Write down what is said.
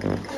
Thank